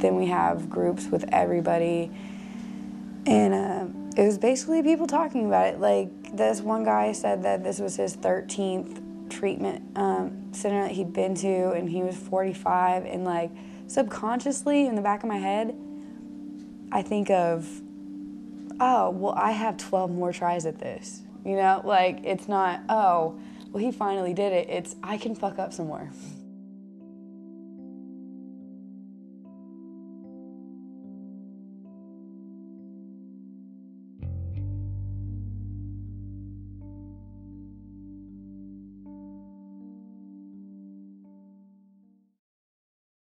then we have groups with everybody. And uh, it was basically people talking about it. Like this one guy said that this was his 13th treatment um, center that he'd been to, and he was 45. And like subconsciously in the back of my head, I think of, oh, well, I have 12 more tries at this. You know, like it's not, oh, well, he finally did it. It's, I can fuck up some more.